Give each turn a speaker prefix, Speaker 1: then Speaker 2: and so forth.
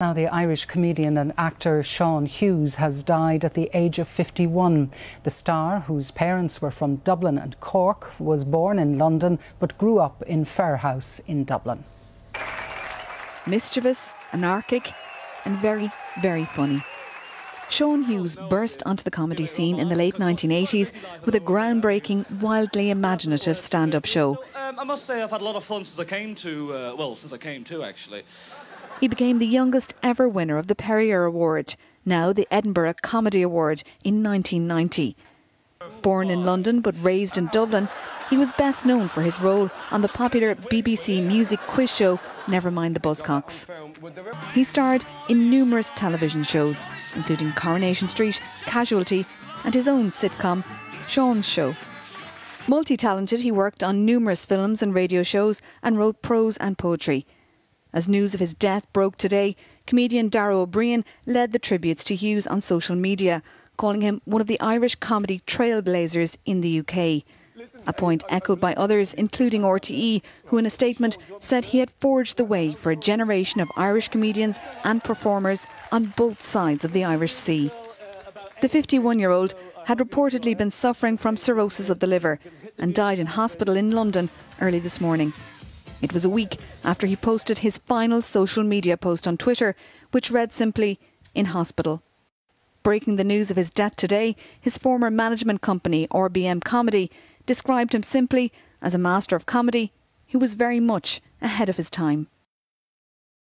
Speaker 1: Now, the Irish comedian and actor Sean Hughes has died at the age of 51. The star, whose parents were from Dublin and Cork, was born in London but grew up in Firhouse in Dublin.
Speaker 2: Mischievous, anarchic, and very, very funny. Sean Hughes burst onto the comedy scene in the late 1980s with a groundbreaking, wildly imaginative stand up show.
Speaker 3: Um, I must say, I've had a lot of fun since I came to, uh, well, since I came to actually.
Speaker 2: He became the youngest ever winner of the Perrier Award, now the Edinburgh Comedy Award, in 1990. Born in London but raised in Dublin, he was best known for his role on the popular BBC music quiz show Never Mind the Buzzcocks. He starred in numerous television shows, including Coronation Street, Casualty, and his own sitcom, Sean's Show. Multi talented, he worked on numerous films and radio shows and wrote prose and poetry. As news of his death broke today, comedian Dara Ó Briain led the tributes to Hughes on social media, calling him one of the Irish comedy trailblazers in the UK. A point echoed by others, including RTÉ, who in a statement said he had forged the way for a generation of Irish comedians and performers on both sides of the Irish Sea. The 51 year old had reportedly been suffering from cirrhosis of the liver and died in hospital in London early this morning. It was a week after he posted his final social media post on Twitter, which read simply, In hospital. Breaking the news of his death today, his former management company, RBM Comedy, described him simply as a master of comedy who was very much ahead of his time.